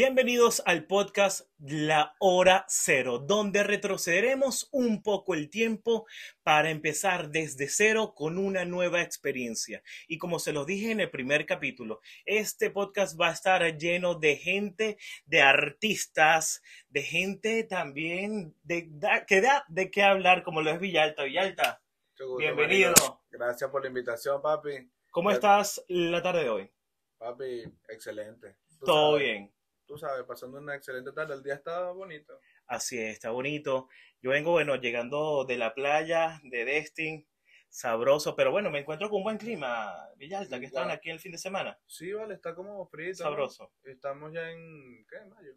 Bienvenidos al podcast La Hora Cero, donde retrocederemos un poco el tiempo para empezar desde cero con una nueva experiencia. Y como se los dije en el primer capítulo, este podcast va a estar lleno de gente, de artistas, de gente también de, que da de qué hablar, como lo es Villalta. Villalta, bienvenido. Gracias por la invitación, papi. ¿Cómo estás la tarde de hoy? Papi, excelente. Todo bien tú sabes, pasando una excelente tarde. El día está bonito. Así es, está bonito. Yo vengo, bueno, llegando de la playa de Destin, sabroso, pero bueno, me encuentro con un buen clima, Villalta, que están aquí el fin de semana. Sí, vale, está como frío. Sabroso. Estamos ya en, ¿qué? Mayo.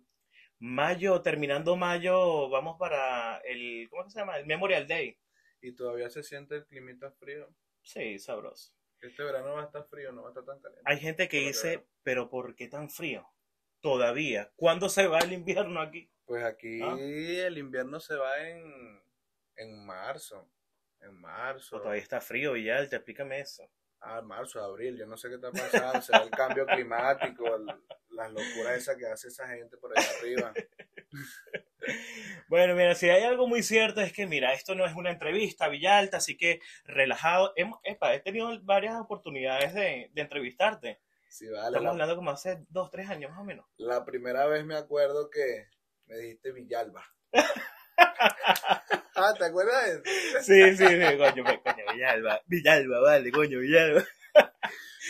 Mayo, terminando mayo, vamos para el, ¿cómo se llama? El Memorial Day. Y todavía se siente el climita frío. Sí, sabroso. Este verano va a estar frío, no va a estar tan caliente. Hay gente que dice, pero ¿por qué tan frío? Todavía. ¿Cuándo se va el invierno aquí? Pues aquí ¿Ah? el invierno se va en, en marzo. En marzo. todavía está frío, y ya, explícame eso. Ah, marzo, abril, yo no sé qué está pasando, será el cambio climático, las locuras esas que hace esa gente por allá arriba. Bueno, mira, si hay algo muy cierto es que, mira, esto no es una entrevista, Villalta, así que relajado. he tenido varias oportunidades de, de entrevistarte. Estamos hablando como hace dos, tres años más o menos. La primera vez me acuerdo que me dijiste Villalba. ah, ¿te acuerdas de Sí, sí, sí, coño, coño, Villalba. Villalba, vale, coño, Villalba.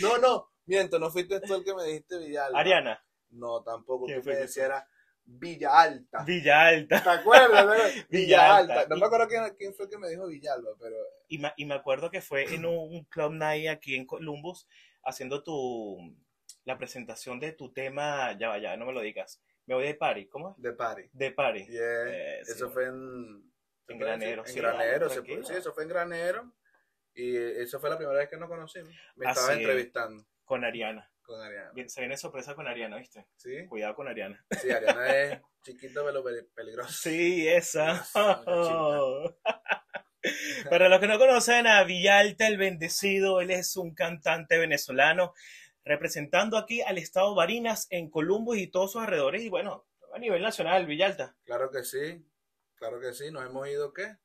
no, no, miento, no fuiste tú el que me dijiste Villalba. Ariana. No, tampoco, tú me decías era Villa Alta. Villa Alta. ¿Te acuerdas? Villa, Alta. No me acuerdo quién, quién, fue el que me dijo Villalba, pero... Y me, y me acuerdo que fue en un club night aquí en Columbus haciendo tu la presentación de tu tema, ya vaya, no me lo digas. Me voy de party, ¿cómo es? De party. De party. Eh, eso fue en, en Granero. En Granero, sí, eso fue en Granero. Y eso fue la primera vez que nos conocimos. Me estaba entrevistando. Con Ariana. Con Ariana. se viene sorpresa con Ariana, ¿viste? Sí. Cuidado con Ariana. Sí, Ariana es chiquita pero peligrosa. Sí, esa. Para los que no conocen a Villalta el Bendecido, él es un cantante venezolano representando aquí al estado Barinas en Columbus y todos sus alrededores y bueno, a nivel nacional, Villalta. Claro que sí, claro que sí, nos hemos ido ¿qué?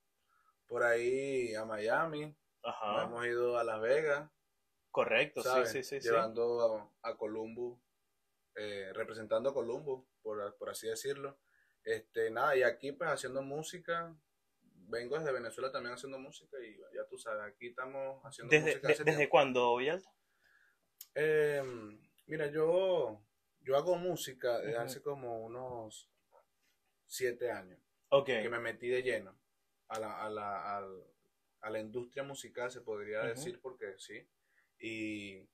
Por ahí a Miami, Ajá. nos hemos ido a Las Vegas. Correcto, sí, sí, sí. Llevando a, Columbus, eh, representando a Columbus, por, por así decirlo. Este, nada, y aquí pues haciendo música, vengo desde Venezuela también haciendo música y ya tú sabes, aquí estamos haciendo ¿Desde, música. ¿Desde cuándo, Villalta? Eh, mira, yo, yo hago música desde hace como unos siete años. Que me metí de lleno a la, a la, a la industria musical, se podría decir, porque sí. Y,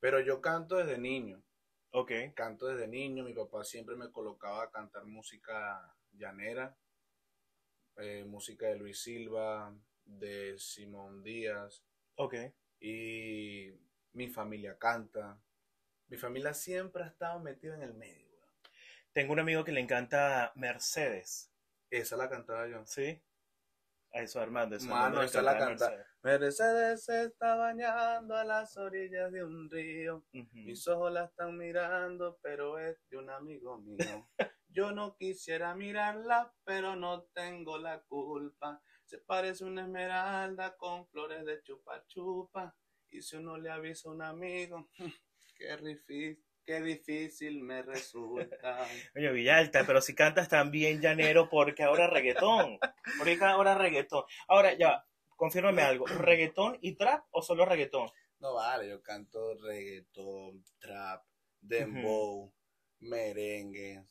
pero yo canto desde niño. Ok. Canto desde niño. Mi papá siempre me colocaba a cantar música llanera eh, música de Luis Silva, de Simón Díaz. Ok. Y mi familia canta. Mi familia siempre ha estado metida en el medio. Tengo un amigo que le encanta Mercedes. Esa la cantaba yo. ¿Sí? A eso, Armando. Eso Mano, esa la canta. Mercedes. se está bañando a las orillas de un río. Mis ojos la están mirando, pero es de un amigo mío. Yo no quisiera mirarla, pero no tengo la culpa. Se parece una esmeralda con flores de chupa chupa. Y si uno le avisa a un amigo, qué difícil, qué difícil me resulta. Oye, Villalta, pero si cantas también llanero, porque ahora reggaetón. Porque ahora reggaetón. Ahora, ya, confírmame algo. ¿Reggaetón y trap o solo reggaetón? No vale, yo canto reggaetón, trap, dembow, merengue,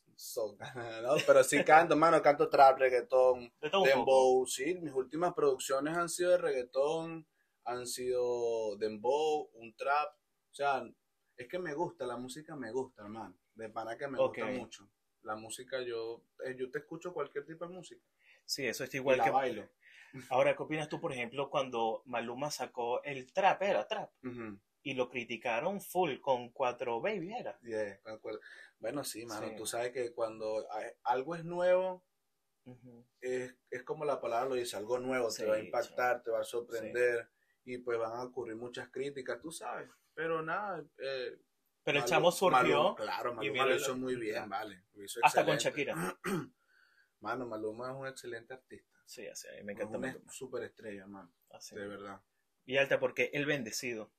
no, pero sí canto, mano, canto trap, reggaetón, dembow, sí, mis últimas producciones han sido de reggaetón, han sido dembow, un trap, o sea, es que me gusta, la música me gusta, hermano, de para que me gusta mucho. La música, yo, eh, yo te escucho cualquier tipo de música. Sí, eso está igual y que bailo. Ahora, ¿qué opinas tú, por ejemplo, cuando Maluma sacó el trap, era trap? Y lo criticaron full con cuatro baby, era. Bueno, sí, mano, tú sabes que cuando algo es nuevo, es, como la palabra lo dice, algo nuevo, te va a impactar, te va a sorprender y pues van a ocurrir muchas críticas, tú sabes. Pero nada, eh, Pero el chamo surgió. Maluma, claro, Maluma lo hizo muy bien, vale. Hasta con Shakira. Mano, Maluma es un excelente artista. Sí, así, me encanta. Es una superestrella, mano. Así. De verdad. Y alta, porque el bendecido.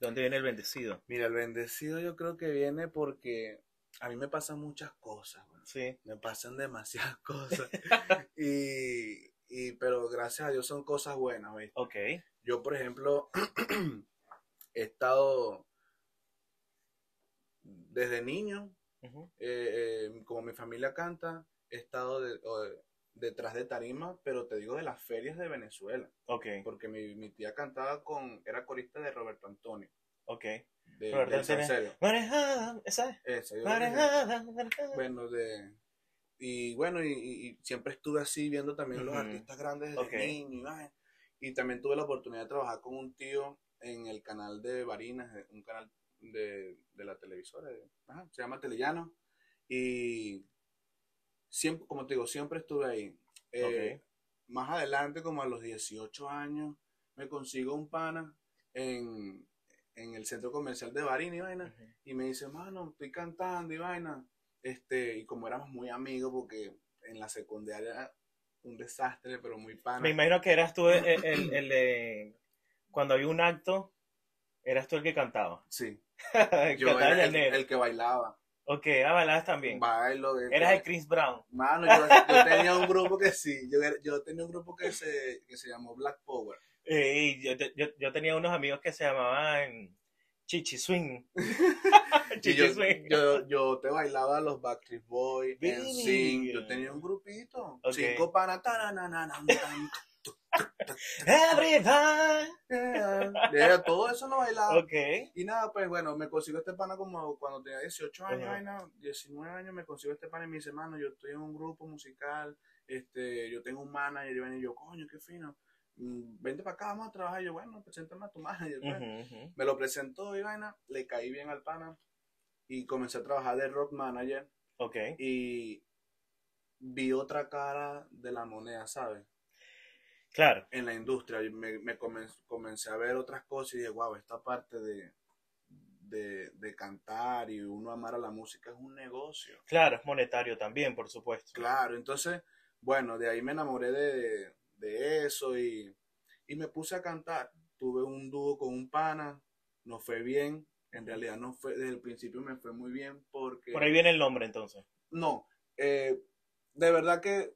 ¿De dónde viene el bendecido? Mira, el bendecido yo creo que viene porque a mí me pasan muchas cosas, Sí. Me pasan demasiadas cosas. y, y, pero gracias a Dios son cosas buenas, ¿ves? Ok. Yo, por ejemplo, he estado desde niño, eh, eh, como mi familia canta, he estado detrás de tarima, pero te digo de las ferias de Venezuela. Ok. Porque mi, mi tía cantaba con, era corista de Roberto Antonio. Ok. De, Roberto Manejada, esa es. manejada, Bueno, de... Y bueno, y, siempre estuve así viendo también los artistas grandes desde niño y, y también tuve la oportunidad de trabajar con un tío en el canal de Barinas, un canal de, la televisora, se llama Telellano, y siempre, como te digo, siempre estuve ahí. Eh, más adelante, como a los 18 años, me consigo un pana en, el centro comercial de Barinas y vaina, y me dice, mano, estoy cantando y vaina, este, y como éramos muy amigos, porque en la secundaria era un desastre, pero muy pana. Me imagino que eras tú el, el, cuando había un acto, eras tú el que cantaba. Sí. Yo era el, que bailaba. Ok, ah, bailabas también. Bailo. Eras el Chris Brown. Mano, yo, tenía un grupo que sí. Yo, yo tenía un grupo que se, que se llamó Black Power. Eh, yo, yo, yo, tenía unos amigos que se llamaban Chichi Swing. Chichi yo, Swing. Yo, yo, te bailaba los Backstreet Boys, Sing. Yo tenía un grupito. Cinco panas. Everybody. Todo eso no bailaba. Y nada, pues bueno, me consigo este pana como cuando tenía 18 años, 19 años, me consigo este pana y me dice, mano, yo estoy en un grupo musical, este, yo tengo un manager, y yo, coño, qué fino. Mm, vente para acá, vamos a trabajar. Y yo, bueno, preséntame a tu manager. Pues". Me lo presentó y vaina, le caí bien al pana y comencé a trabajar de rock manager. Ok. Y vi otra cara de la moneda, ¿sabes? Claro. En la industria. Me, me comencé, a ver otras cosas y dije, wow, esta parte de, de, cantar y uno amar a la música es un negocio. Claro, es monetario también, por supuesto. Claro, entonces, bueno, de ahí me enamoré de, de eso y, y, me puse a cantar. Tuve un dúo con un pana, no fue bien, en realidad no fue, desde el principio me fue muy bien porque... Por ahí viene el nombre entonces. No, eh, de verdad que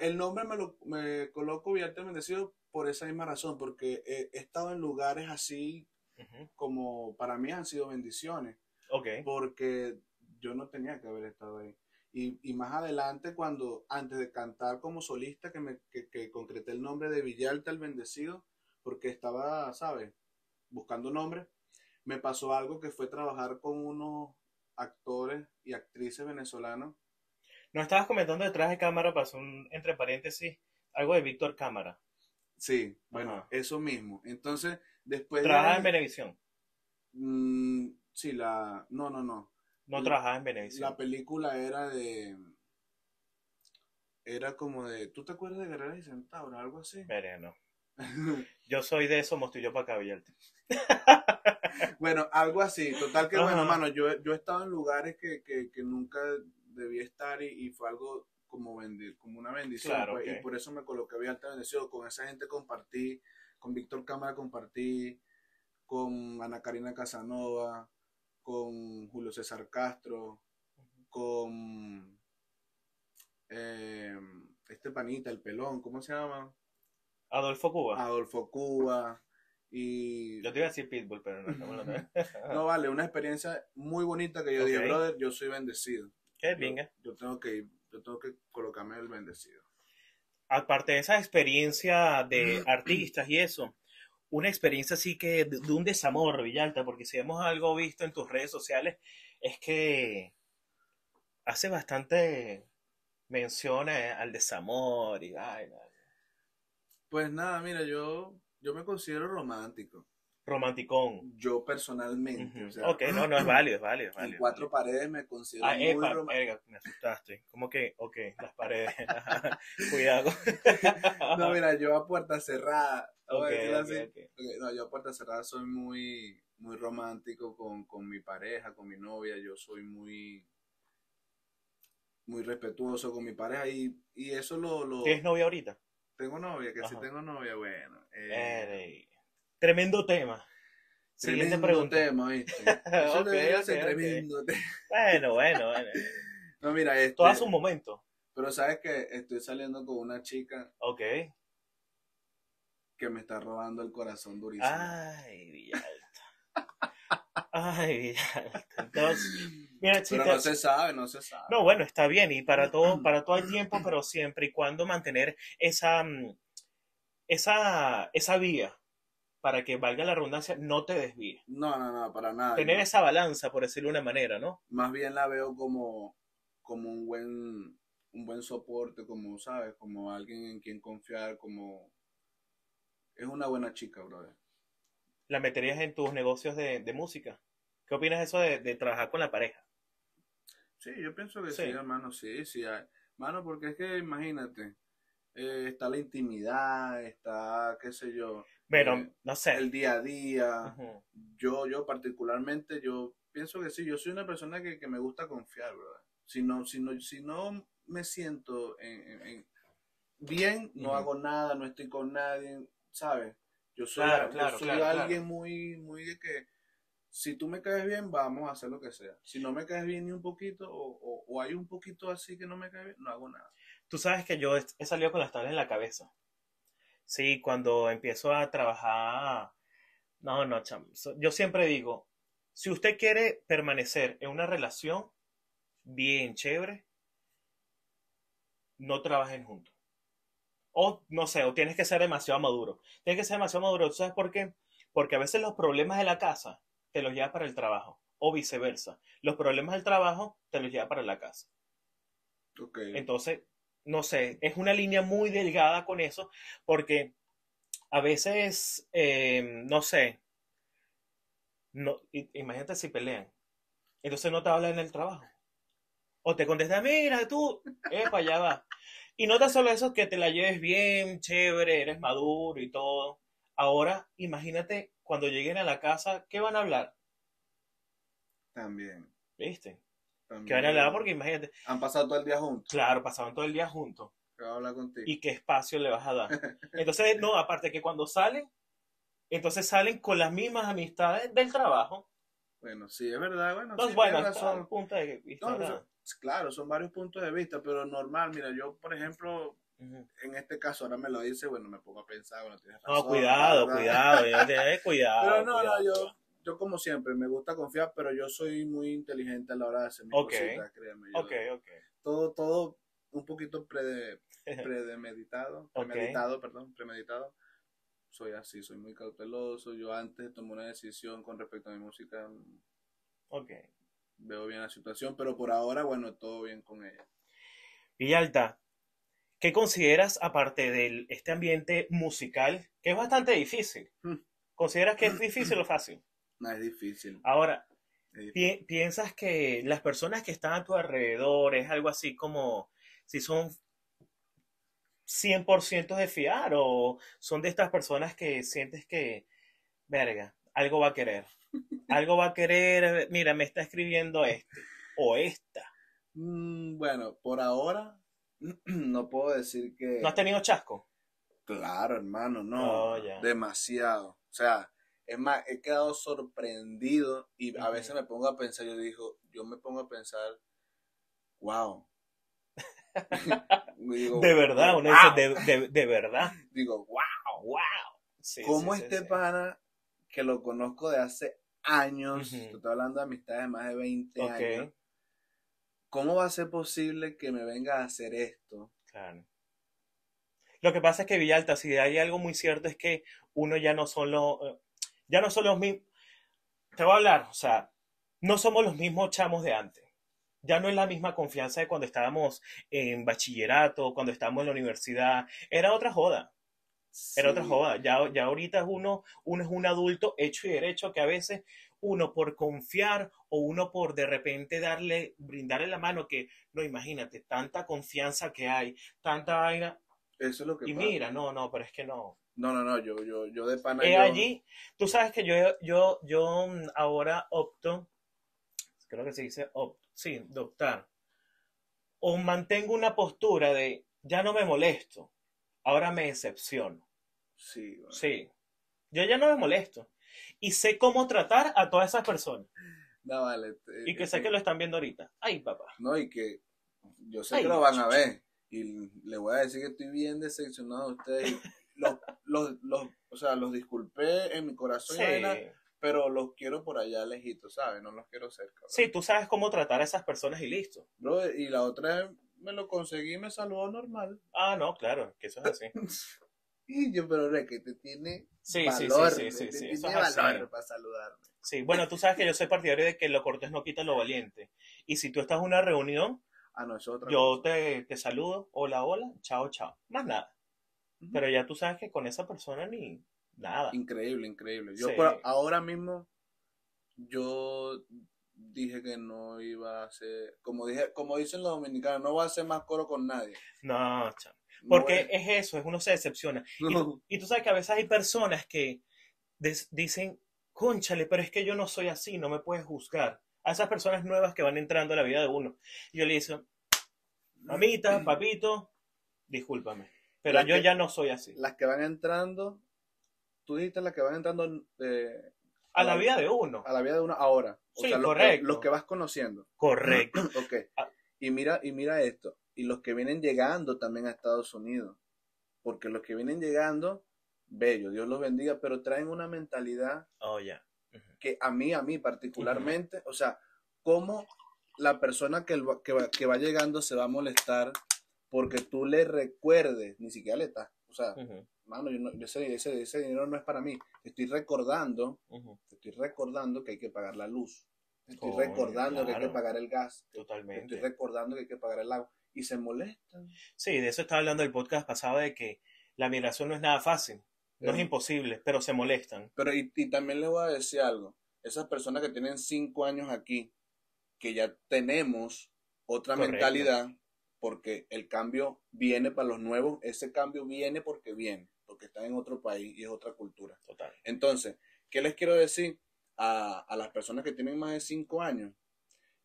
el nombre me lo me coloco Villalta Bendecido por esa misma razón, porque he, estado en lugares así como para mí han sido bendiciones. Ok. Porque yo no tenía que haber estado ahí. Y, y más adelante, cuando antes de cantar como solista, que, me, que, que concreté el nombre de Villalta el Bendecido, porque estaba, ¿sabes? Buscando nombre, me pasó algo que fue trabajar con unos actores y actrices venezolanos no estabas comentando detrás de cámara, pasó un, entre paréntesis, algo de Víctor Cámara. Sí, bueno, eso mismo. Entonces, después... ¿Trabajaba en Venevisión? Mm, sí, la... No, no, no. No trabajaba en Venevisión. La película era de... Era como de... ¿Tú te acuerdas de Guerreras y Centauros? Algo así. Veré, no. yo soy de eso, mostré yo para cabellarte. bueno, algo así. Total que, bueno, mano, yo, yo he estado en lugares que, que, que nunca debía estar y, fue algo como, como una bendición. Pues, y por eso me coloqué bien bendecido. Con esa gente compartí, con Víctor Cámara compartí, con Ana Karina Casanova, con Julio César Castro, con eh, este panita, el pelón, ¿cómo se llama? Adolfo Cuba. Adolfo Cuba. Y... Yo te iba a decir Pitbull, pero no, no vale, una experiencia muy bonita que yo dije, brother, yo soy bendecido. Qué. Yo, tengo que yo tengo que colocarme el bendecido. Aparte de esa experiencia de artistas y eso, una experiencia así que de, un desamor, Villalta, porque si hemos algo visto en tus redes sociales, es que hace bastante mención al desamor y ay, Pues nada, mira, yo, yo me considero romántico romanticón. Yo personalmente. ok, no, no, es válido, es válido. En cuatro paredes me considero ah, muy romántico. me asustaste. ¿Cómo que? Ok, las paredes. Cuidado. no, mira, yo a puerta cerrada. Okay, okay, no, yo a puerta cerrada soy muy, muy romántico con, con mi pareja, con mi novia. Yo soy muy muy respetuoso con mi pareja y, y eso lo, lo... ¿Tienes novia ahorita? Tengo novia, que si tengo novia, bueno. Eh, tremendo tema. Siguiente pregunta. tema, ¿viste? tremendo Bueno, bueno, bueno. No, mira, este, Todo hace un momento. Pero sabes que estoy saliendo con una chica. Ok. Que me está robando el corazón durísimo. Ay, Villalta. Ay, Villalta. Entonces, mira, Pero no se sabe, no se sabe. No, bueno, está bien. Y para todo, para todo el tiempo, pero siempre y cuando mantener esa, mm, esa, esa vía para que valga la redundancia, no te desvíe. No, no, no, para nada. Tener esa balanza, por decirlo de una manera, ¿no? Más bien la veo como, como un buen un buen soporte, como, ¿sabes? Como alguien en quien confiar, como... Es una buena chica, brother. ¿La meterías en tus negocios de, música? ¿Qué opinas de eso de, trabajar con la pareja? Sí, yo pienso que sí, hermano, sí, sí. Mano, porque es que imagínate, eh, está la intimidad, está, qué sé yo. Pero, eh, no sé. El día a día. Yo, yo particularmente, yo pienso que sí, yo soy una persona que, que me gusta confiar, brother. Si no, si no, si no me siento bien, no hago nada, no estoy con nadie, ¿sabes? Yo soy, alguien muy, muy de que si tú me caes bien, vamos a hacer lo que sea. Si no me caes bien ni un poquito, o, hay un poquito así que no me cae bien, no hago nada. Tú sabes que yo he salido con las tablas en la cabeza. Sí, cuando empiezo a trabajar. No, no, cham. Yo siempre digo: si usted quiere permanecer en una relación bien chévere, no trabajen juntos. O no sé, o tienes que ser demasiado maduro. Tienes que ser demasiado maduro. sabes por qué? Porque a veces los problemas de la casa te los lleva para el trabajo. O viceversa. Los problemas del trabajo te los lleva para la casa. Okay. Entonces, no sé, es una línea muy delgada con eso, porque a veces, em, no sé, no, imagínate si pelean. Entonces no te hablan en el trabajo. O te contesta, mira tú, para allá va. Y no tan solo eso, que te la lleves bien, chévere, eres maduro y todo. Ahora, imagínate cuando lleguen a la casa, ¿qué van a hablar? También. ¿Viste? También. ¿Qué van a hablar? Porque imagínate. Han pasado todo el día juntos. Claro, pasaban todo el día juntos. ¿Qué va a hablar contigo? ¿Y qué espacio le vas a dar? Entonces, no, aparte que cuando salen, entonces salen con las mismas amistades del trabajo. Bueno, sí, es verdad. Bueno, sí, bueno, son puntos de vista. Claro, son varios puntos de vista, pero normal, mira, yo, por ejemplo, en este caso, ahora me lo dice, bueno, me pongo a pensar, bueno, tienes razón. No, cuidado, cuidado, cuidado. Pero no, no, yo, yo como siempre, me gusta confiar, pero yo soy muy inteligente a la hora de hacer mis cositas, créeme. ok, ok. Todo, todo un poquito pre, premeditado, premeditado, perdón, premeditado. Soy así, soy muy cauteloso. Yo antes tomé una decisión con respecto a mi música. Ok veo bien la situación, pero por ahora, bueno, todo bien con ella. Villalta, ¿qué consideras aparte de este ambiente musical, que es bastante difícil? Hmm. ¿Consideras que es difícil o fácil? No, es difícil. Ahora, ¿piensas que las personas que están a tu alrededor es algo así como si son 100% de fiar o son de estas personas que sientes que, verga, algo va a querer? algo va a querer, mira, me está escribiendo este o esta. Mm, bueno, por ahora no puedo decir que... ¿No has tenido chasco? Claro, hermano, no. Oh, demasiado. O sea, es más, he quedado sorprendido y a veces me pongo a pensar, yo digo, yo me pongo a pensar, wow. de verdad, uno dice, de, verdad. Digo, wow, wow. ¿Cómo este pana que lo conozco de hace años, estoy hablando de amistades de más de 20 años, ¿cómo va a ser posible que me venga a hacer esto? Claro. Lo que pasa es que Villalta, si hay algo muy cierto es que uno ya no son los, eh, ya no son los mismos, te voy a hablar, o sea, no somos los mismos chamos de antes. Ya no es la misma confianza de cuando estábamos en bachillerato, cuando estábamos en la universidad. Era otra joda. Era otra joda. Ya, ya ahorita es uno, uno es un adulto hecho y derecho que a veces uno por confiar o uno por de repente darle, brindarle la mano que, no, imagínate, tanta confianza que hay, tanta vaina. Eso es lo que Y mira, no, no, pero es que no. No, no, no, yo, yo, yo de pana. Es allí, tú sabes que yo, yo, yo ahora opto, creo que se dice opto, sí, de optar, o mantengo una postura de ya no me molesto, ahora me decepciono. Sí, Sí. Yo ya no me molesto. Y sé cómo tratar a todas esas personas. No, vale. y que sé que lo están viendo ahorita. Ay, papá. No, y que yo sé que lo van a ver. Y le voy a decir que estoy bien decepcionado de ustedes. Los, los, los, o sea, los disculpé en mi corazón, pero los quiero por allá lejitos, ¿sabes? No los quiero cerca. Sí, tú sabes cómo tratar a esas personas y listo. Bro, y la otra vez me lo conseguí y me saludó normal. Ah, no, claro, que eso es así. y yo, pero re, que te tiene sí, valor, sí, sí, sí, sí, tiene valor para saludarme. Sí, bueno, tú sabes que yo soy partidario de que lo cortés no quita lo valiente. Y si tú estás en una reunión, ah, no, otra yo te, te, saludo, hola, hola, chao, chao. Más nada. Pero ya tú sabes que con esa persona ni nada. Increíble, increíble. Yo ahora mismo, yo dije que no iba a hacer, como dije, como dicen los dominicanos, no voy a hacer más coro con nadie. No, chao. Porque es eso, es uno se decepciona. Y, tú sabes que a veces hay personas que dicen, conchale, pero es que yo no soy así, no me puedes juzgar. A esas personas nuevas que van entrando a la vida de uno. Y yo le digo, mamita, papito, discúlpame, pero yo ya no soy así. Las que van entrando, tú dijiste las que van entrando eh, a, la, vida de uno. A la vida de uno ahora. sí, correcto. los que vas conociendo. Correcto. ok. Ah. Y mira, y mira esto. Y los que vienen llegando también a Estados Unidos. Porque los que vienen llegando bello, Dios los bendiga, pero traen una mentalidad oh, que a mí, a mí particularmente, o sea, cómo la persona que, que, va, que, va, llegando se va a molestar porque tú le recuerdes, ni siquiera le estás, o sea, mano, yo no, ese, ese, dinero no es para mí, estoy recordando, estoy recordando que hay que pagar la luz, estoy recordando que hay que pagar el gas, Totalmente. estoy recordando que hay que pagar el agua, y se molestan. Sí, de eso estaba hablando el podcast pasado, de que la migración no es nada fácil. No es imposible, pero se molestan. Pero y, también les voy a decir algo. Esas personas que tienen cinco años aquí, que ya tenemos otra mentalidad, porque el cambio viene para los nuevos, ese cambio viene porque viene, porque están en otro país y es otra cultura. Total. Entonces, ¿qué les quiero decir a, a las personas que tienen más de cinco años?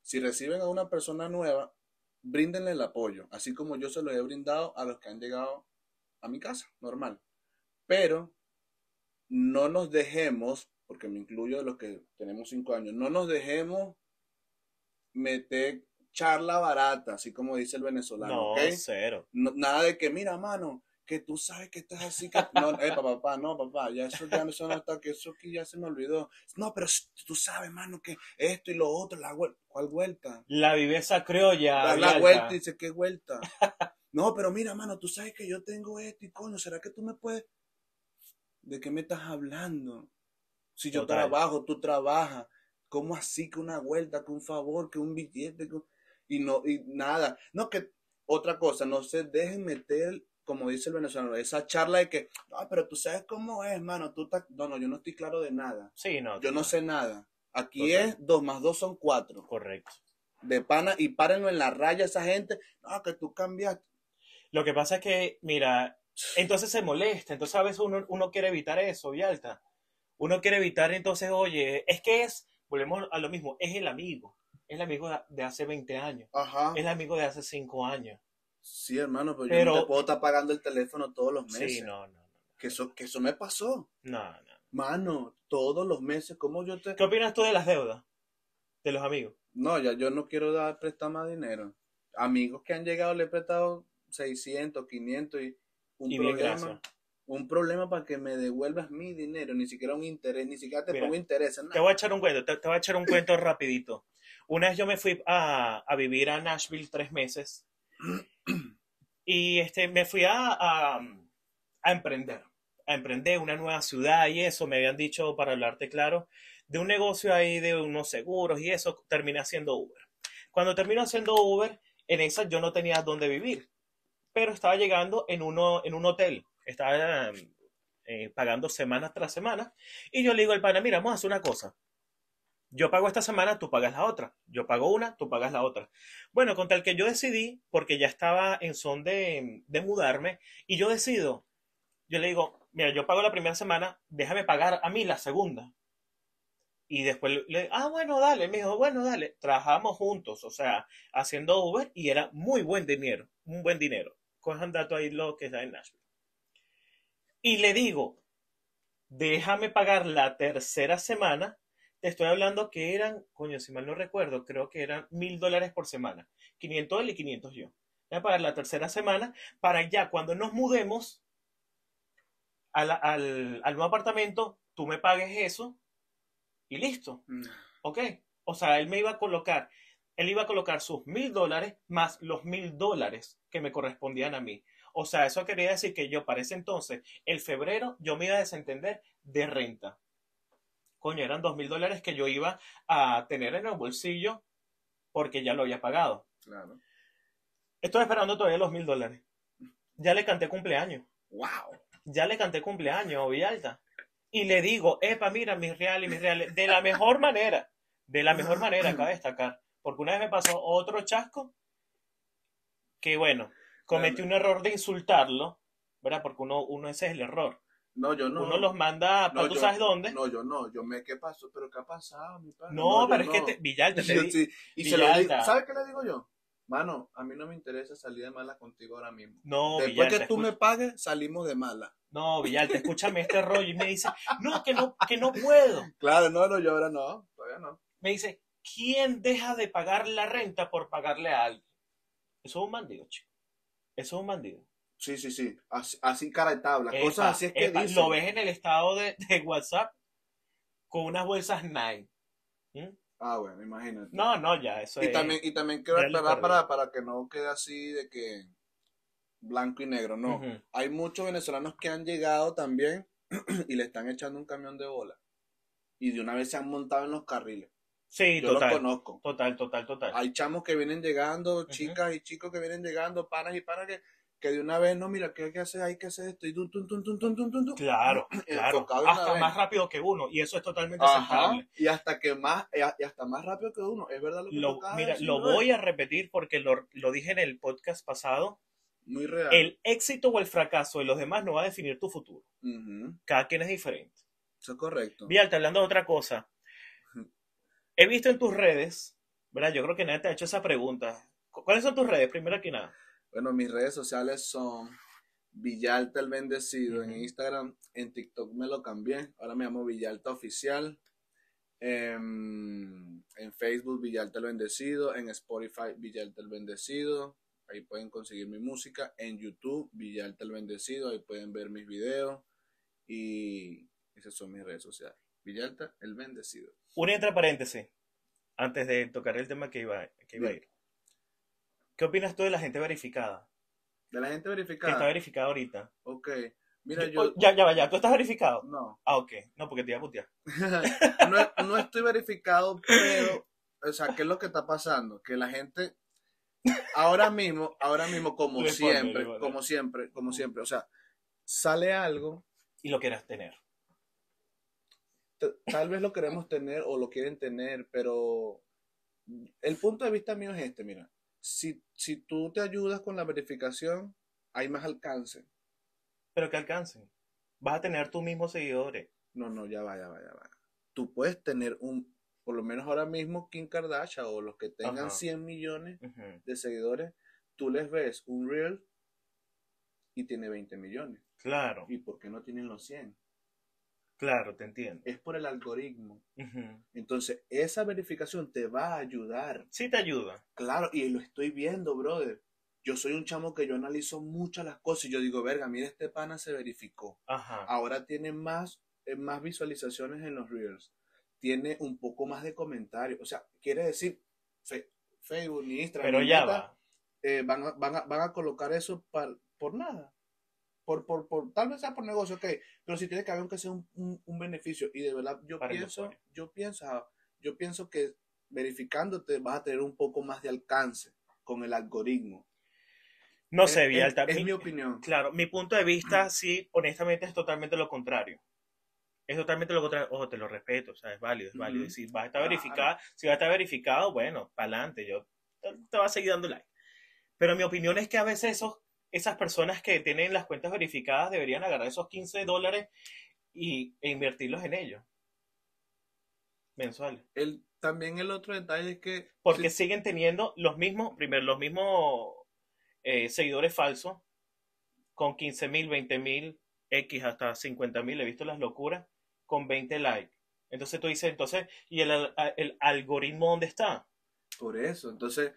Si reciben a una persona nueva, bríndenle el apoyo, así como yo se lo he brindado a los que han llegado a mi casa, normal. Pero no nos dejemos, porque me incluyo de los que tenemos cinco años, no nos dejemos meter charla barata, así como dice el venezolano. No, cero. nada de que, mira, mano, que tú sabes que estás así, que no, eh, papá, no, papá, ya eso ya no está, que eso aquí ya se me olvidó. No, pero tú sabes, mano, que esto y lo otro, la vuelta, ¿cuál vuelta? La viveza criolla. Da la vuelta y dice, ¿qué vuelta? no, pero mira, mano, tú sabes que yo tengo esto y coño, ¿será que tú me puedes ¿De qué me estás hablando? Si yo trabajo, tú trabajas. ¿Cómo así que una vuelta, que un favor, que un billete? Y no, y nada. No, que otra cosa, no se dejen meter, como dice el venezolano, esa charla de que, no, pero tú sabes cómo es, hermano. Tú no, no, yo no estoy claro de nada. Sí, no. Yo no sé nada. Aquí es dos más dos son cuatro. Correcto. De pana, y párenlo en la raya esa gente. No, que tú cambiaste. Lo que pasa es que, mira, entonces se molesta, entonces a veces uno, uno quiere evitar eso, Vialta. Uno quiere evitar entonces, oye, es que es, volvemos a lo mismo, es el amigo, el amigo de hace 20 años, Ajá. es el amigo de hace 5 años. Sí, hermano, pero, yo no te puedo estar pagando el teléfono todos los meses. Sí, no, no. no. Que, eso, que eso me pasó. No, no. Mano, todos los meses, ¿cómo yo te...? ¿Qué opinas tú de las deudas? De los amigos. No, ya yo no quiero dar prestar más dinero. Amigos que han llegado le he prestado 600, 500 y un problema. Un problema para que me devuelvas mi dinero, ni siquiera un interés, ni siquiera te pongo interés. Te voy a echar un cuento, te, voy a echar un cuento rapidito. Una vez yo me fui a, a vivir a Nashville tres meses y este, me fui a, a, a emprender, a emprender una nueva ciudad y eso, me habían dicho, para hablarte claro, de un negocio ahí de unos seguros y eso, terminé haciendo Uber. Cuando termino haciendo Uber, en esa yo no tenía dónde vivir pero estaba llegando en, uno, en un hotel, estaba eh, pagando semana tras semana, y yo le digo al pana, mira, vamos a hacer una cosa, yo pago esta semana, tú pagas la otra, yo pago una, tú pagas la otra. Bueno, con tal que yo decidí, porque ya estaba en son de, de mudarme, y yo decido, yo le digo, mira, yo pago la primera semana, déjame pagar a mí la segunda. Y después le, ah, bueno, dale, me dijo, bueno, dale. Trabajamos juntos, o sea, haciendo Uber y era muy buen dinero, un buen dinero. Cojan dato ahí lo que está en Nashville. Y le digo, déjame pagar la tercera semana. Te estoy hablando que eran, coño, si mal no recuerdo, creo que eran mil dólares por semana. 500 él y 500 yo. Voy a pagar la tercera semana para ya cuando nos mudemos al, al, al nuevo apartamento, tú me pagues eso y listo. Mm. ¿Ok? O sea, él me iba a colocar, él iba a colocar sus mil dólares más los mil dólares que me correspondían a mí. O sea, eso quería decir que yo para ese entonces, el febrero, yo me iba a desentender de renta. Coño, eran dos mil dólares que yo iba a tener en el bolsillo porque ya lo había pagado. Claro. Estoy esperando todavía los mil dólares. Ya le canté cumpleaños. ¡Wow! Ya le canté cumpleaños, Villalta y le digo, epa, mira, mis reales, mis reales, de la mejor manera, de la mejor manera, acaba de destacar. Porque una vez me pasó otro chasco que, bueno, cometí un error de insultarlo, ¿verdad? Porque uno, uno ese es el error. No, yo no. Uno los manda para tú sabes dónde. No, yo no. Yo me, ¿qué pasó? ¿Pero qué ha pasado, mi padre? No, pero es que te, Villalta te di, Y se lo digo, ¿sabes qué le digo yo? Mano, a mí no me interesa salir de mala contigo ahora mismo. No, Después que tú me pagues, salimos de mala. No, Villalta, escúchame este rollo y me dice, no, que no, que no puedo. Claro, no, no, yo ahora no, todavía no. Me dice, ¿quién deja de pagar la renta por pagarle a alguien? Eso es un bandido, chico. Eso es un bandido. Sí, sí, sí. Así, cara de tabla. Cosas así es que. Lo ves en el estado de, WhatsApp con unas bolsas Nike. ¿Mm? Ah, bueno, imagínate. No, no, ya, eso y También, y también quiero aclarar para, para que no quede así de que blanco y negro, no. Hay muchos venezolanos que han llegado también y le están echando un camión de bola. Y de una vez se han montado en los carriles. Sí, Yo total. los conozco. Total, total, total. Hay chamos que vienen llegando, chicas y chicos que vienen llegando, panas y panas que, que de una vez, no, mira, ¿qué hay que hacer? Hay que hacer esto. Y tum, tum, tum, tum, tum, tum, Claro, claro. Hasta más rápido que uno. Y eso es totalmente aceptable. Y hasta que más, y hasta más rápido que uno. Es verdad lo que lo, Mira, lo voy a repetir porque lo, lo dije en el podcast pasado muy real. El éxito o el fracaso de los demás no va a definir tu futuro. Cada quien es diferente. Eso es correcto. te hablando de otra cosa. He visto en tus redes, ¿verdad? Yo creo que nadie te ha hecho esa pregunta. ¿Cuáles son tus redes, primero que nada? Bueno, mis redes sociales son Villalta el Bendecido en Instagram. En TikTok me lo cambié. Ahora me llamo Villalta Oficial. En, en Facebook Villalta el Bendecido. En Spotify Villalta el Bendecido. Ahí pueden conseguir mi música. En YouTube, Villalta el Bendecido. Ahí pueden ver mis videos. Y esas son mis redes sociales. Villalta el Bendecido. Un entre paréntesis. Antes de tocar el tema que iba, que iba a ir. ¿Qué opinas tú de la gente verificada? ¿De la gente verificada? Que está verificada ahorita. Ok. Mira, yo, Ya, ya, ya. ¿Tú estás verificado? No. Ah, ok. No, porque te iba a putear. no, no estoy verificado, pero. O sea, ¿qué es lo que está pasando? Que la gente ahora mismo, ahora mismo, como siempre, como siempre, como siempre, o sea, sale algo. Y lo quieras tener. Tal vez lo queremos tener o lo quieren tener, pero el punto de vista mío es este, mira, si, si tú te ayudas con la verificación, hay más alcance. Pero que alcance. Vas a tener tus mismos seguidores. No, no, ya va, ya va, ya va. Tú puedes tener un, por lo menos ahora mismo Kim Kardashian o los que tengan 100 millones de seguidores, tú les ves un reel y tiene 20 millones. Claro. ¿Y por qué no tienen los 100? Claro, te entiendo. Es por el algoritmo. Entonces, esa verificación te va a ayudar. Sí, te ayuda. Claro, y lo estoy viendo, brother. Yo soy un chamo que yo analizo muchas las cosas y yo digo, verga, mira, este pana se verificó. Ajá. Ahora tiene más, eh, más visualizaciones en los reels tiene un poco más de comentarios. O sea, quiere decir, Facebook ni Instagram. Pero ya va. Eh, van, a, van, a, van, a, colocar eso por nada. Por, por, por, tal vez sea por negocio, ok. Pero si tiene que haber aunque sea un, un, beneficio. Y de verdad, yo pienso, yo pienso, yo pienso que verificándote vas a tener un poco más de alcance con el algoritmo. No sé, Vialta. Es, es, mi opinión. Claro, mi punto de vista, sí, honestamente es totalmente lo contrario es totalmente lo contrario. Ojo, te lo respeto, o sea, es válido, es válido. Si va a estar verificado, si va a estar verificado, bueno, para adelante, yo te, va a seguir dando like. Pero mi opinión es que a veces esos esas personas que tienen las cuentas verificadas deberían agarrar esos 15 dólares y, e invertirlos en ellos. Mensuales. El, también el otro detalle es que... Porque siguen teniendo los mismos, primero, los mismos eh, seguidores falsos, con 15 mil, 20 mil, X hasta 50 mil, he visto las locuras, con 20 likes. Entonces tú dices, entonces, ¿y el, el algoritmo dónde está? Por eso, entonces...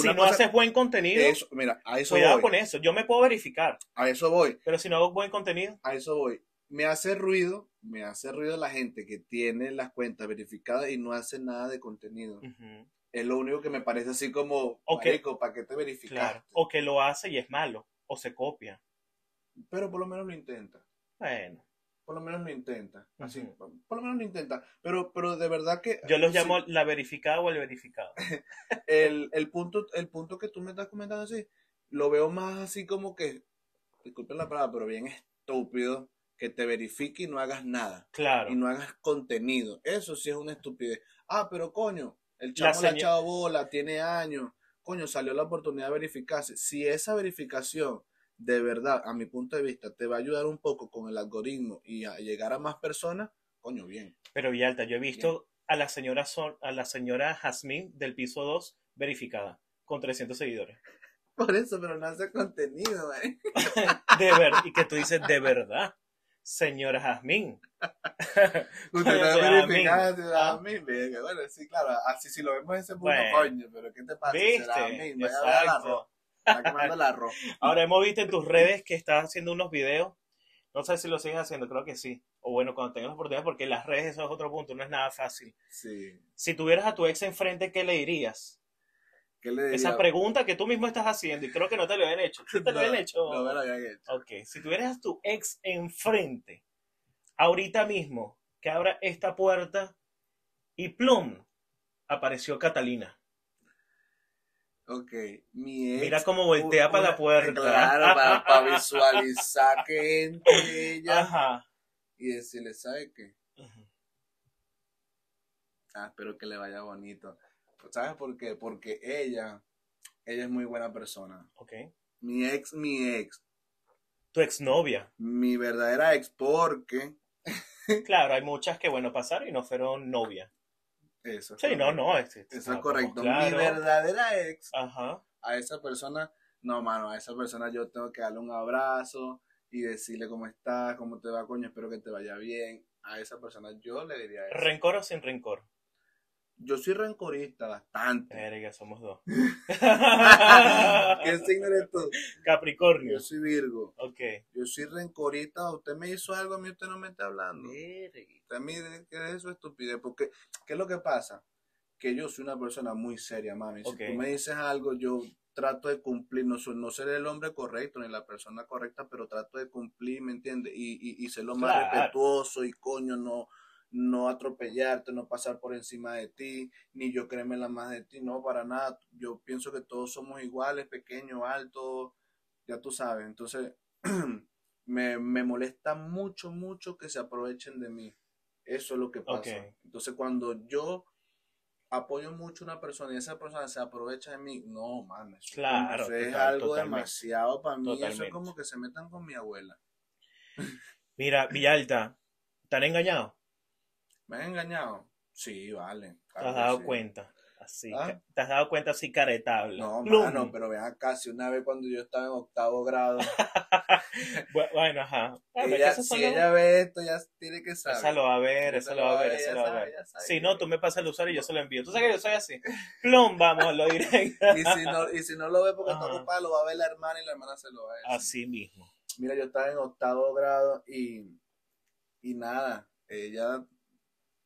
si no haces buen contenido, mira, a eso cuidado con eso. Yo me puedo verificar. A eso voy. Pero si no hago buen contenido. A eso voy. Me hace ruido, me hace ruido la gente que tiene las cuentas verificadas y no hace nada de contenido. Es lo único que me parece así como, okay. ¿para qué te verificas? O que lo hace y es malo, o se copia. Pero por lo menos lo intenta. Bueno por lo menos lo intenta. Así, por lo menos lo intenta. Pero, pero de verdad que. Yo los llamo la verificada o el verificado. el, el, punto, el punto que tú me estás comentando así, lo veo más así como que, disculpen la palabra, pero bien estúpido, que te verifique y no hagas nada. Claro. Y no hagas contenido. Eso sí es una estupidez. Ah, pero coño, el chavo la, la bola, tiene años. Coño, salió la oportunidad de verificarse. Si esa verificación de verdad, a mi punto de vista, te va a ayudar un poco con el algoritmo y a llegar a más personas, coño, bien. Pero Villalta, yo he visto a la señora a la señora Jazmín del piso 2 verificada, con 300 seguidores. Por eso, pero no hace contenido, ¿eh? de ver, y que tú dices, de verdad, señora Jazmín. Usted está verificada, señora ah. Jazmín. Bueno, sí, claro, así si lo vemos en ese punto, coño, pero ¿qué te pasa, ¿Viste? señora? Vaya a ver la Ahora hemos visto en tus redes que estás haciendo unos videos. No sé si lo sigues haciendo, creo que sí. O bueno, cuando tengas la oportunidad, porque las redes eso es otro punto, no es nada fácil. Sí. Si tuvieras a tu ex enfrente, ¿qué le dirías? ¿Qué le Esa pregunta que tú mismo estás haciendo y creo que no te lo habían hecho. ¿Sí te lo habían hecho? No me lo habían hecho. Ok, si tuvieras a tu ex enfrente, ahorita mismo, que abra esta puerta y plum, apareció Catalina. Ok, mi ex, Mira cómo voltea para la puerta. Claro, para, visualizar que entre ella Ajá. y decirle, ¿sabe qué? Ah, espero que le vaya bonito. ¿Sabes por qué? Porque ella, ella es muy buena persona. Ok. Mi ex, mi ex. Tu exnovia. Mi verdadera ex, porque... claro, hay muchas que, bueno, pasaron y no fueron novia. Eso. Sí, no, no. Eso es correcto. Mi verdadera ex, a esa persona, no, mano, a esa persona yo tengo que darle un abrazo y decirle cómo estás, cómo te va, coño, espero que te vaya bien. A esa persona yo le diría eso. ¿Rencor o sin rencor? Yo soy rencorista bastante. Erika, somos dos. ¿Qué signo eres tú? Capricornio. Yo soy Virgo. Ok. Yo soy rencorista. Usted me hizo algo, a mí usted no me está hablando. Usted me dice que es eso estupidez. Porque, ¿qué es lo que pasa? Que yo soy una persona muy seria, mami. Si tú me dices algo, yo trato de cumplir. No, soy, no seré el hombre correcto ni la persona correcta, pero trato de cumplir, ¿me entiendes? Y, y, y ser lo más respetuoso y coño, no no atropellarte, no pasar por encima de ti, ni yo créeme la más de ti, no, para nada. Yo pienso que todos somos iguales, pequeños, altos, ya tú sabes. Entonces, me, molesta mucho, mucho que se aprovechen de mí. Eso es lo que pasa. Entonces, cuando yo apoyo mucho a una persona y esa persona se aprovecha de mí, no, mames. claro, es algo demasiado para mí. Eso es como que se metan con mi abuela. Mira, Villalta, ¿están engañado? ¿Me han engañado? Sí, vale. ¿Te has dado cuenta? Así, ¿Ah? ¿Te has dado cuenta así caretable? No, no, pero vean acá, si una vez cuando yo estaba en octavo grado. bueno, ajá. si ella ve esto, ya tiene que saber. Esa lo va a ver, esa lo va a ver, esa lo va a ver. Si no, tú me pasas el usuario y yo se lo envío. Tú sabes que yo soy así. Plum, vamos, lo diré. y, si no, y si no lo ve porque está ocupado, lo va a ver la hermana y la hermana se lo va a ver. Así mismo. Mira, yo estaba en octavo grado y, y nada, ella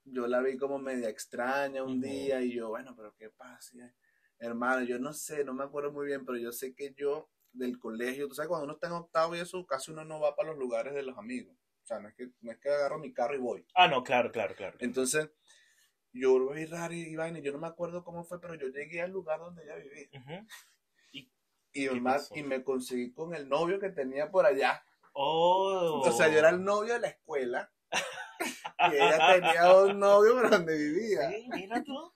yo la vi como media extraña un día y yo, bueno, pero ¿qué pasa? Hermano, yo no sé, no me acuerdo muy bien, pero yo sé que yo del colegio, tú sabes, cuando uno está en octavo y eso, casi uno no va para los lugares de los amigos. O sea, no es que, no es que agarro mi carro y voy. Ah, no, claro, claro, claro. Entonces, yo lo vi raro y, y yo no me acuerdo cómo fue, pero yo llegué al lugar donde ella vivía. Y, y, y me conseguí con el novio que tenía por allá. Oh. O sea, yo era el novio de la escuela. Y ella tenía un novio por donde vivía. Sí, mira tú.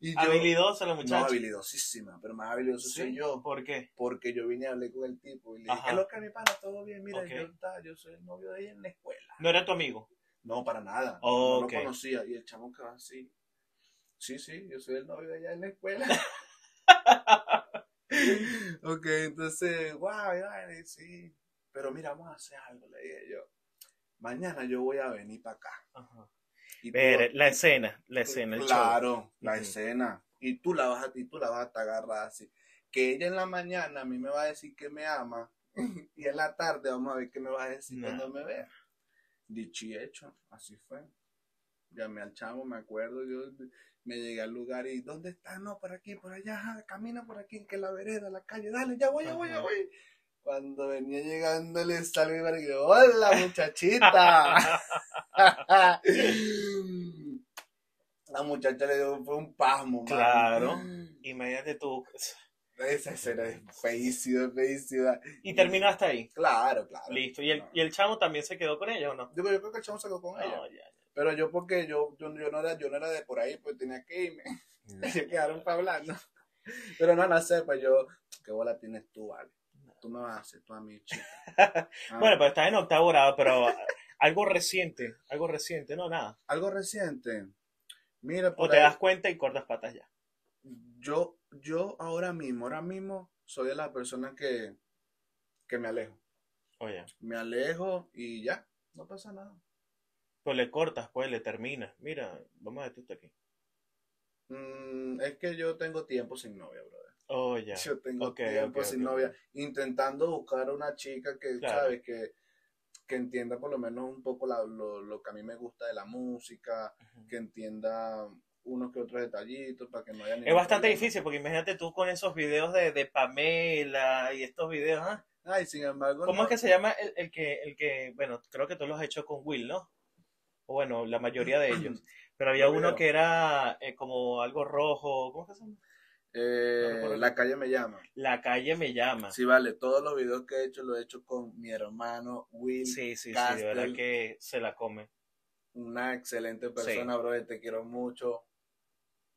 Y habilidosa la muchacha. No, habilidosísima, pero más habilidoso soy yo. ¿Por qué? Porque yo vine a hablar con el tipo y le dije, ¿qué es lo que mi pana? Todo bien, mira, yo, yo soy el novio de ella en la escuela. ¿No era tu amigo? No, para nada. no lo conocía. Y el chamo quedó así. Sí, sí, yo soy el novio de ella en la escuela. ok, entonces, wow, sí. Pero mira, vamos a hacer algo, le dije yo. Mañana yo voy a venir para acá. Ajá. Ver, la escena, la escena, el Claro, la escena. Y tú la vas a, y tú la vas a agarrar así. Que ella en la mañana a mí me va a decir que me ama. y en la tarde vamos a ver qué me va a decir cuando me vea. Dicho y hecho, así fue. Llamé al chamo, me acuerdo, yo me llegué al lugar y ¿dónde está? No, por aquí, por allá, camina por aquí, en que la vereda, la calle, dale, ya voy, ya voy, ya voy. Cuando venía llegando le salgo y me hola muchachita. la muchacha le dio fue un pasmo. Claro. Imagínate tú. Esa escena es feísima, feísima. ¿Y terminaste ahí? Claro, claro. Listo. ¿Y el, ¿Y el chamo también se quedó con ella o no? Yo, yo creo que el chamo se quedó con ella. Pero yo porque yo, yo, yo, no era, yo no era de por ahí, pues tenía que irme. Se quedaron para hablando. Pero no, no sé, pues yo, ¿qué bola tienes tú, vale? Tú me vas a hacer tú a mi chica. bueno, pues estás en octavo grado, pero algo reciente, algo reciente, no, nada. Algo reciente. Mira, o te das cuenta y cortas patas ya. Yo, yo ahora mismo, ahora mismo soy de la persona que, que me alejo. Oye. Me alejo y ya, no pasa nada. Pues le cortas, pues le terminas. Mira, vamos a ver tú aquí. Mm, es que yo tengo tiempo sin novia, brother. Oh, ya. Yo tengo tiempo sin novia. Intentando buscar una chica que, ¿sabes? Que, que entienda por lo menos un poco lo, lo, que a mí me gusta de la música, que entienda unos que otros detallitos para que no haya Es bastante difícil porque imagínate tú con esos videos de, de Pamela y estos videos, ¿ah? Ay, sin embargo. ¿Cómo es que se llama el, el, que, el que, bueno, creo que tú lo has hecho con Will, ¿no? O bueno, la mayoría de ellos. Pero había uno que era eh, como algo rojo, ¿cómo se llama? Eh, la calle me llama. La calle me llama. Sí, vale. Todos los videos que he hecho los he hecho con mi hermano Will. Sí, sí, sí. De verdad que se la come. Una excelente persona, bro. Te quiero mucho.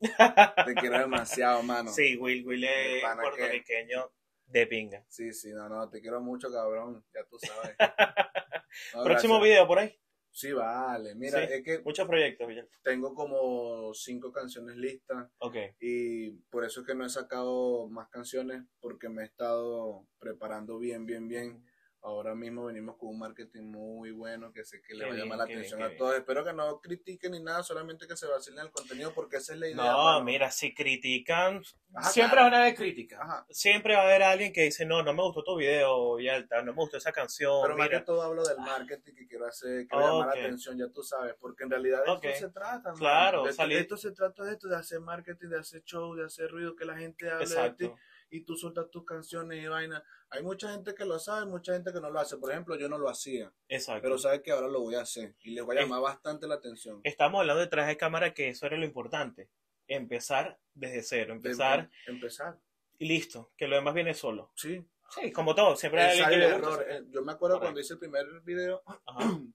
te quiero demasiado, mano. Sí, Will, Will es puertorriqueño de pinga. Sí, sí, no, no. Te quiero mucho, cabrón. Ya tú sabes. Próximo video por ahí. Sí, vale. Mira, es que. Muchos proyectos, Tengo como cinco canciones listas. Ok. Y por eso es que no he sacado más canciones, porque me he estado preparando bien, bien, bien. Ahora mismo venimos con un marketing muy bueno que sé que le va a llamar la atención a todos. Espero que no critiquen ni nada, solamente que se vacilen el contenido porque esa es la idea. No, mira, si critican, siempre van a haber críticas. Siempre va a haber alguien que dice, no, no me gustó tu video y alta, no me gustó esa canción. Pero más que todo hablo del marketing que quiero hacer, que llamar la atención, ya tú sabes, porque en realidad de esto se trata. Claro, de, esto se trata de esto, de hacer marketing, de hacer show, de hacer ruido, que la gente hable de ti y tú sueltas tus canciones y vaina. Hay mucha gente que lo sabe, mucha gente que no lo hace. Por ejemplo, yo no lo hacía. Exacto. Pero sabes que ahora lo voy a hacer y les voy a llamar bastante la atención. Estamos hablando detrás de cámara que eso era lo importante. Empezar desde cero, empezar. empezar. Y listo, que lo demás viene solo. Sí. Sí, como todo, siempre hay alguien que error. Eh, yo me acuerdo cuando hice el primer video,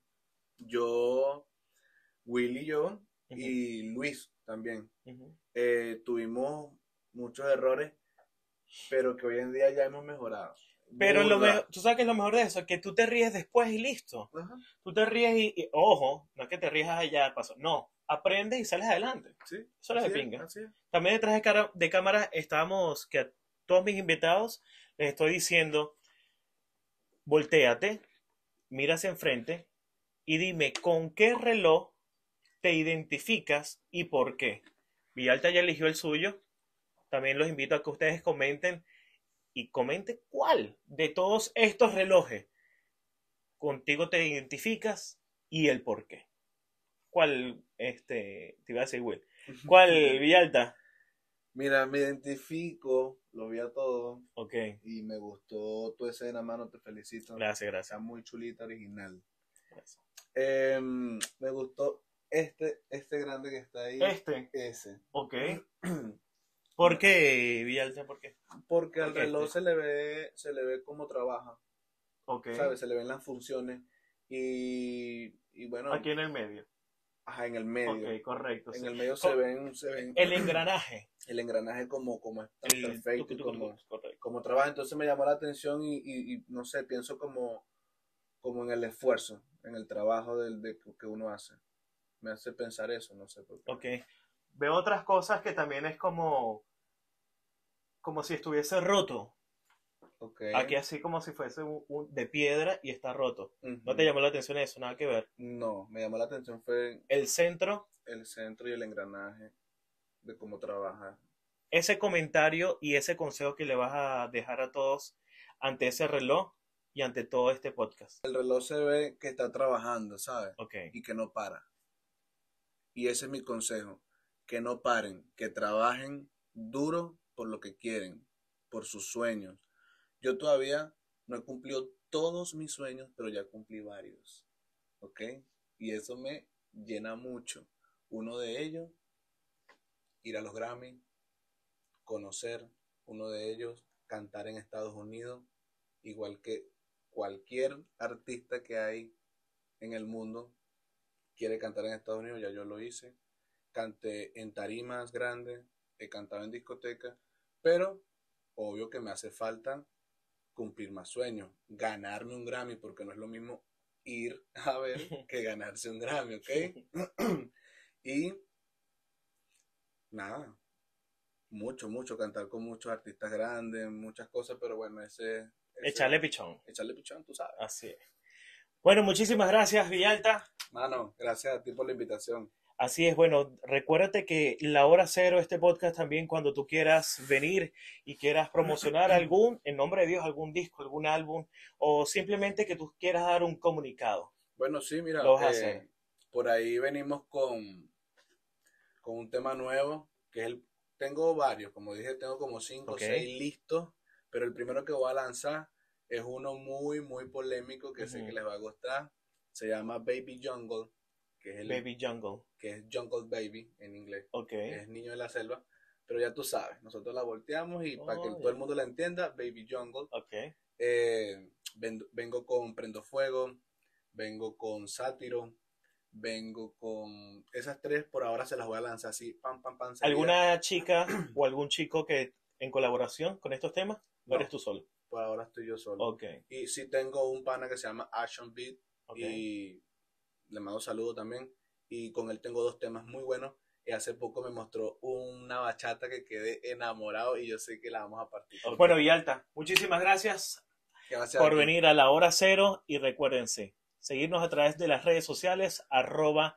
yo, Willy y yo, y Luis también, eh, tuvimos muchos errores pero que hoy en día ya hemos mejorado. Pero lo tú sabes que es lo mejor de eso, que tú te ríes después y listo. Tú te ríes y, ojo, no es que te ríes allá paso, no, aprendes y sales adelante. Sí. Eso es de pinga. También detrás de, de cámara estábamos, que a todos mis invitados les estoy diciendo, volteate, mira hacia enfrente y dime con qué reloj te identificas y por qué. Villalta ya eligió el suyo, también los invito a que ustedes comenten y comenten cuál de todos estos relojes contigo te identificas y el por qué. ¿Cuál, este, te iba a decir, Will? ¿Cuál, Villalta? Mira, me identifico, lo vi a todo. Ok. Y me gustó tu escena, mano, te felicito. Gracias, gracias. Está muy chulita, original. Em, me gustó este, este grande que está ahí. Este. Ese. Ok. ¿Por qué, Villalta? ¿Por qué? Porque al reloj se le ve, se le ve cómo trabaja. Ok. ¿Sabes? Se le ven las funciones. Y, y bueno. Aquí en el medio. Ajá, en el medio. Ok, correcto. En el medio se ven, se ven. El engranaje. El engranaje como, como está perfecto y como, como trabaja. Entonces me llamó la atención y, y, no sé, pienso como, como en el esfuerzo, en el trabajo del, de, que uno hace. Me hace pensar eso, no sé por qué. Ok. Veo otras cosas que también es como, como si estuviese roto. Aquí así como si fuese un, de piedra y está roto. ¿No te llamó la atención eso? Nada que ver. No, me llamó la atención fue... El centro. El centro y el engranaje de cómo trabaja. Ese comentario y ese consejo que le vas a dejar a todos ante ese reloj y ante todo este podcast. El reloj se ve que está trabajando, ¿sabes? Ok. Y que no para. Y ese es mi consejo. Que no paren, que trabajen duro por lo que quieren, por sus sueños yo todavía no he cumplido todos mis sueños, pero ya cumplí varios. ¿Ok? Y eso me llena mucho. Uno de ellos, ir a los Grammy, conocer. Uno de ellos, cantar en Estados Unidos, igual que cualquier artista que hay en el mundo quiere cantar en Estados Unidos, ya yo lo hice. Canté en tarimas grandes, he cantado en discotecas, pero obvio que me hace falta cumplir más sueños, ganarme un Grammy, porque no es lo mismo ir a ver que ganarse un Grammy, ¿ok? y nada, mucho, mucho, cantar con muchos artistas grandes, muchas cosas, pero bueno, ese... echarle pichón. Echarle pichón, tú sabes. Así es. Bueno, muchísimas gracias, Villalta. Mano, gracias a ti por la invitación. Así es, bueno, recuérdate que la hora cero, este podcast también, cuando tú quieras venir y quieras promocionar algún, en nombre de Dios, algún disco, algún álbum, o simplemente que tú quieras dar un comunicado. Bueno, sí, mira, eh, por ahí venimos con, con un tema nuevo, que es el, tengo varios, como dije, tengo como cinco o seis listos, pero el primero que voy a lanzar es uno muy, muy polémico que sé que les va a gustar, se llama Baby Jungle que es el Baby Jungle. Que es Jungle Baby en inglés. Ok. es niño de la selva. Pero ya tú sabes, nosotros la volteamos y para que oh, todo el mundo la entienda, Baby Jungle. Ok. Eh, vengo, con Prendo Fuego, vengo con Sátiro, vengo con esas tres, por ahora se las voy a lanzar así, pam, pam, pam. ¿Alguna chica o algún chico que en colaboración con estos temas? ¿O eres tú solo? Por ahora estoy yo solo. Ok. Y sí tengo un pana que se llama Action Beat y le mando saludo también. Y con él tengo dos temas muy buenos. Y hace poco me mostró una bachata que quedé enamorado y yo sé que la vamos a partir. Bueno, Villalta, muchísimas gracias, por venir a la hora cero y recuérdense, seguirnos a través de las redes sociales, arroba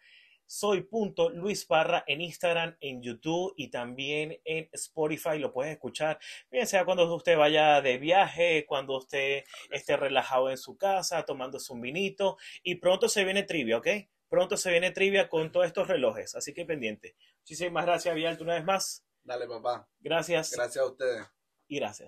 soy punto Luis Parra en Instagram, en YouTube y también en Spotify. Lo puedes escuchar, bien sea cuando usted vaya de viaje, cuando usted esté relajado en su casa, tomándose un vinito. Y pronto se viene trivia, ¿ok? Pronto se viene trivia con todos estos relojes, así que pendiente. Muchísimas gracias, Vialto, una vez más. Dale, papá. Gracias. Gracias a ustedes. Y gracias.